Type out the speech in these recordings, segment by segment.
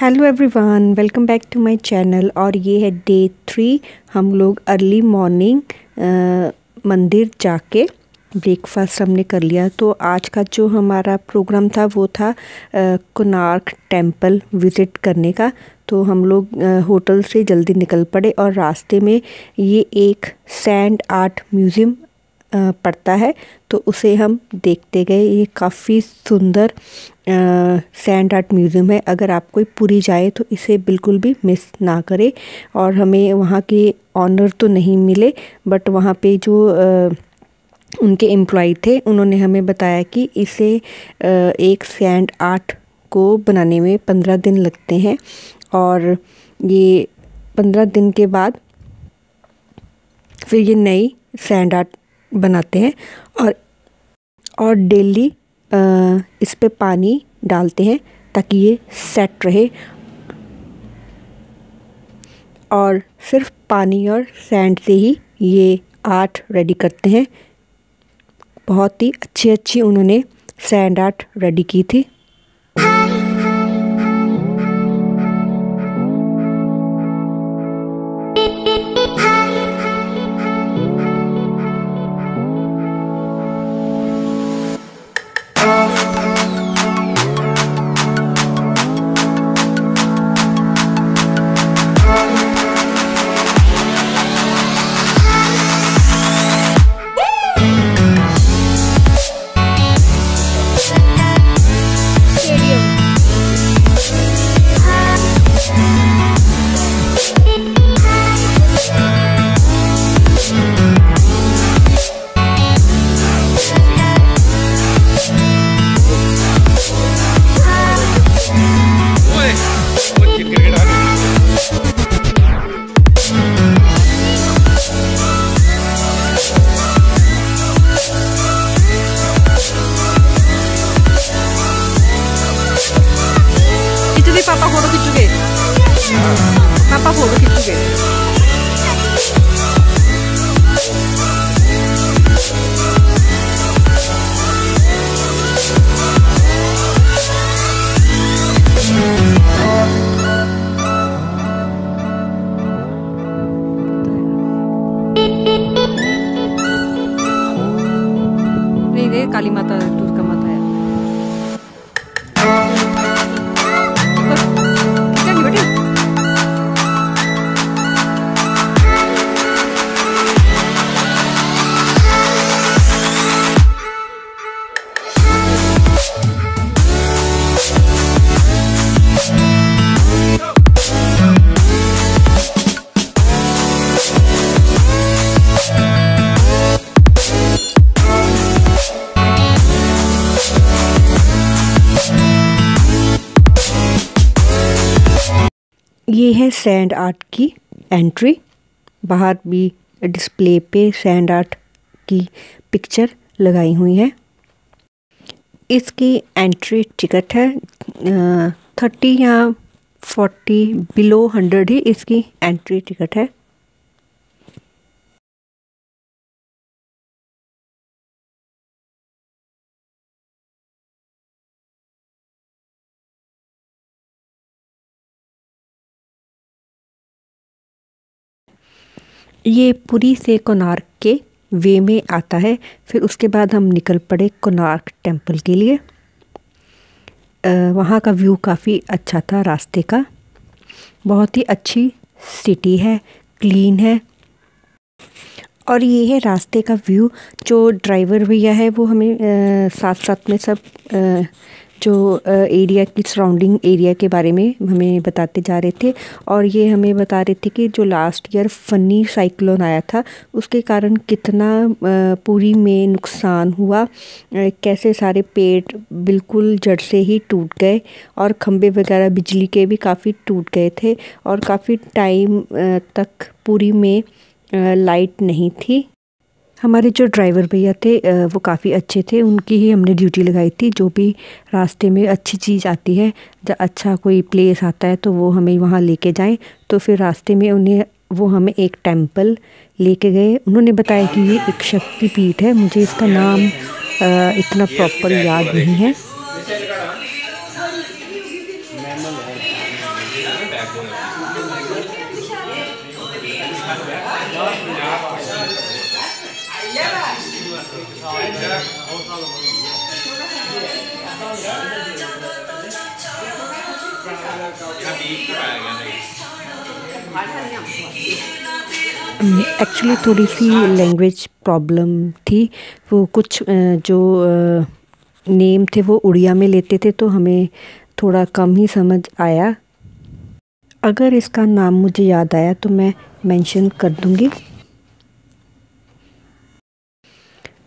Hello everyone welcome back to my channel और ये है डे थ्री हम लोग अर्ली मॉर्निंग मंदिर जाके ब्रेकफास्ट हमने कर लिया। तो आज का जो हमारा प्रोग्राम था, वो था कोनार्क टेंपल विज़िट करने का। तो हम लोग होटल से जल्दी निकल पड़े और रास्ते में ये एक सैंड आर्ट म्यूज़ियम पड़ता है तो उसे हम देखते गए। ये काफ़ी सुंदर सैंड आर्ट म्यूज़ियम है। अगर आप कोई पूरी जाए तो इसे बिल्कुल भी मिस ना करें और हमें वहाँ के ऑनर तो नहीं मिले बट वहाँ पे जो आ, उनके एम्प्लॉय थे उन्होंने हमें बताया कि इसे एक सैंड आर्ट को बनाने में पंद्रह दिन लगते हैं और ये पंद्रह दिन के बाद फिर ये नई सैंड आर्ट बनाते हैं और और डेली इस पर पानी डालते हैं ताकि ये सेट रहे। और सिर्फ़ पानी और सैंड से ही ये आर्ट रेडी करते हैं। बहुत ही अच्छी अच्छी उन्होंने सैंड आर्ट रेडी की थी। ये है सैंड आर्ट की एंट्री। बाहर भी डिस्प्ले पे सैंड आर्ट की पिक्चर लगाई हुई है। इसकी एंट्री टिकट है थर्टी या फोर्टी बिलो हंड्रेड ही इसकी एंट्री टिकट है। ये पुरी से कोनार्क के वे में आता है। फिर उसके बाद हम निकल पड़े कोनार्क टेंपल के लिए। वहाँ का व्यू काफ़ी अच्छा था रास्ते का। बहुत ही अच्छी सिटी है क्लीन है। और ये है रास्ते का व्यू। जो ड्राइवर भैया है वो हमें आ, साथ साथ में सब आ, जो एरिया की सराउंडिंग एरिया के बारे में हमें बताते जा रहे थे और ये हमें बता रहे थे कि जो लास्ट ईयर फनी साइक्लोन आया था, उसके कारण कितना पूरी में नुकसान हुआ कैसे सारे पेड़ बिल्कुल जड़ से ही टूट गए और खंबे वगैरह बिजली के भी काफ़ी टूट गए थे और काफ़ी टाइम तक पूरी में लाइट नहीं थी। हमारे जो ड्राइवर भैया थे वो काफ़ी अच्छे थे। उनकी ही हमने ड्यूटी लगाई थी, जो भी रास्ते में अच्छी चीज़ आती है अच्छा कोई प्लेस आता है तो वो हमें वहाँ लेके जाएँ। तो फिर रास्ते में उन्हें, वो हमें एक टेंपल लेके गए। उन्होंने बताया कि ये एक शक्ति पीठ है। मुझे इसका नाम इतना प्रॉपर याद नहीं है। एक्चुअली थोड़ी सी लैंग्वेज प्रॉब्लम थी। वो कुछ जो नेम थे वो उड़िया में लेते थे तो हमें थोड़ा कम ही समझ आया। अगर इसका नाम मुझे याद आया तो मैं मेंशन कर दूँगी।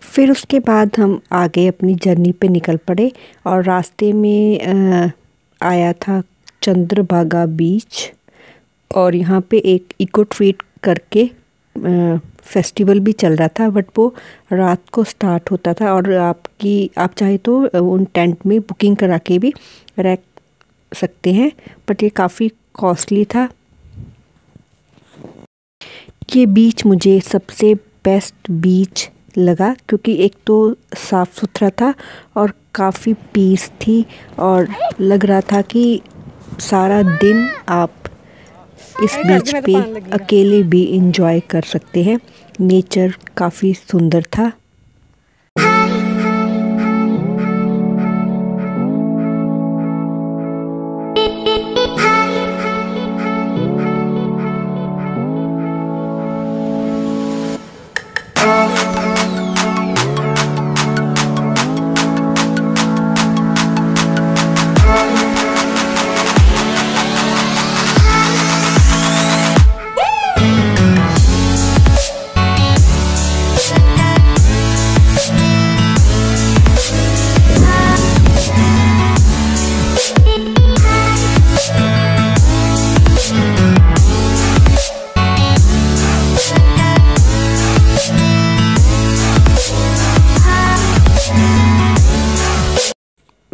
फिर उसके बाद हम आगे अपनी जर्नी पे निकल पड़े और रास्ते में आया था चंद्रभागा बीच और यहाँ पे एक इको ट्रीट करके फेस्टिवल भी चल रहा था, बट वो रात को स्टार्ट होता था और आपकी, आप चाहे तो उन टेंट में बुकिंग करा के भी रह सकते हैं, बट ये काफ़ी कॉस्टली था। ये बीच मुझे सबसे बेस्ट बीच लगा क्योंकि एक तो साफ़ सुथरा था और काफ़ी पीस थी और लग रहा था कि सारा दिन आप इस बीच पे अकेले भी इंजॉय कर सकते हैं। नेचर काफ़ी सुंदर था।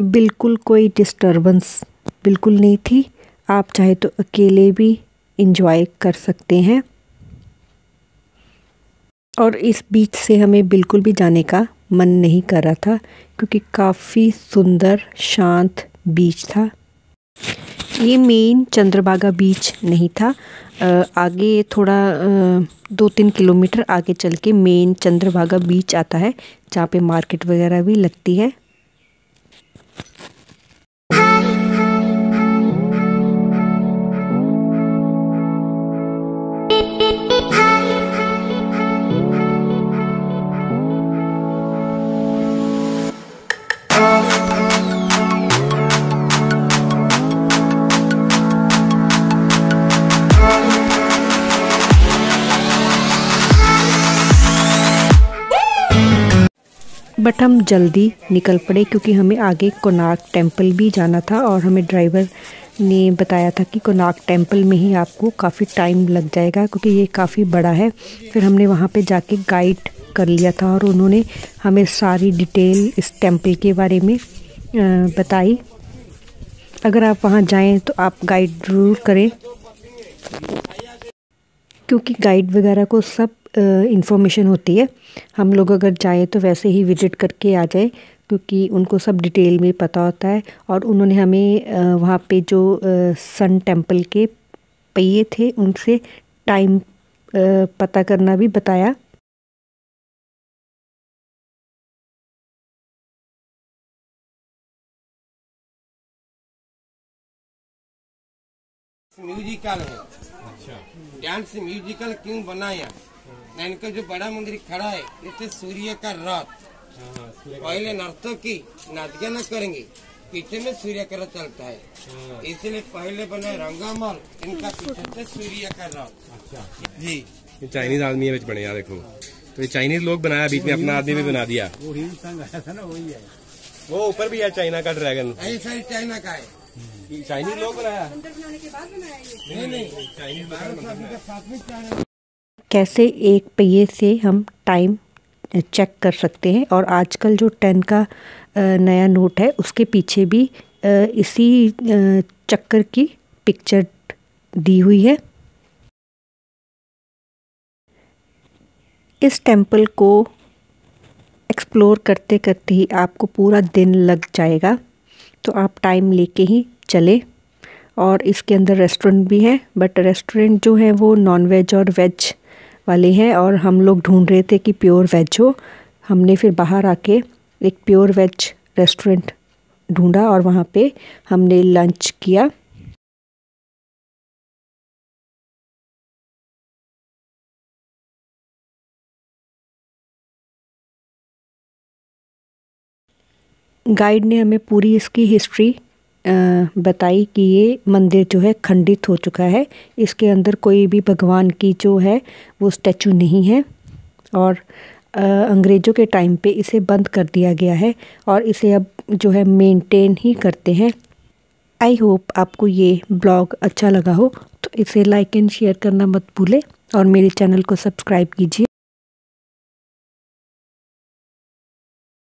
बिल्कुल कोई डिस्टरबेंस बिल्कुल नहीं थी। आप चाहे तो अकेले भी इंजॉय कर सकते हैं। और इस बीच से हमें बिल्कुल भी जाने का मन नहीं कर रहा था, क्योंकि काफ़ी सुंदर, शांत बीच था। ये मेन चंद्रभागा बीच नहीं था। आगे थोड़ा दो तीन किलोमीटर आगे चल के मेन चंद्रभागा बीच आता है, जहाँ पे मार्केट वगैरह भी लगती है। बट हम जल्दी निकल पड़े क्योंकि हमें आगे कोनार्क टेंपल भी जाना था और हमें ड्राइवर ने बताया था कि कोनार्क टेंपल में ही आपको काफ़ी टाइम लग जाएगा क्योंकि ये काफ़ी बड़ा है। फिर हमने वहाँ पे जाके गाइड कर लिया था और उन्होंने हमें सारी डिटेल इस टेंपल के बारे में बताई। अगर आप वहाँ जाएँ तो आप गाइड ज़रूर करें। क्योंकि गाइड वगैरह को सब इन्फॉर्मेशन होती है। हम लोग अगर जाएँ तो वैसे ही विज़िट करके आ जाए, क्योंकि उनको सब डिटेल में पता होता है। और उन्होंने हमें वहाँ पे जो सन टेंपल के पहिए थे, उनसे टाइम पता करना भी बताया। म्यूजिकल है। अच्छा। डांस म्यूजिकल क्यों बनाया? इनका जो बड़ा मंदिर खड़ा है ये तो सूर्य का रथ। पहले नर्तक की नाटिया न करेंगे पीछे में सूर्य का रथ चलता है। हाँ। इसलिए पहले बने रंगामल इनका पीछे से सूर्य का रथ। अच्छा। जी। चाइनीज़ आदमी है बने यार देखो। तो ये चाइनीज़ लोग बनाया बीच में अपना आदमी भी बना दिया। वो आया था ना वही है। वो ऊपर भी है चाइना का ड्रैगन। ऐसा चाइना का है। चाइनीज़ लोग कैसे एक पहिए से हम टाइम चेक कर सकते हैं? और आजकल जो टेन का नया नोट है, उसके पीछे भी इसी चक्कर की पिक्चर दी हुई है। इस टेंपल को एक्सप्लोर करते करते ही आपको पूरा दिन लग जाएगा। तो आप टाइम लेके ही चले। और इसके अंदर रेस्टोरेंट भी है बट रेस्टोरेंट जो है वो नॉन वेज और वेज वाले हैं। और हम लोग ढूंढ रहे थे कि प्योर वेज हो। हमने फिर बाहर आके एक प्योर वेज रेस्टोरेंट ढूंढा और वहाँ पे हमने लंच किया। गाइड ने हमें पूरी इसकी हिस्ट्री बताई कि ये मंदिर जो है खंडित हो चुका है। इसके अंदर कोई भी भगवान की जो है वो स्टैचू नहीं है और अंग्रेज़ों के टाइम पे इसे बंद कर दिया गया है और इसे अब जो है मेंटेन ही करते हैं। आई होप आपको ये ब्लॉग अच्छा लगा हो तो इसे लाइक एंड शेयर करना मत भूलें और मेरे चैनल को सब्सक्राइब कीजिए।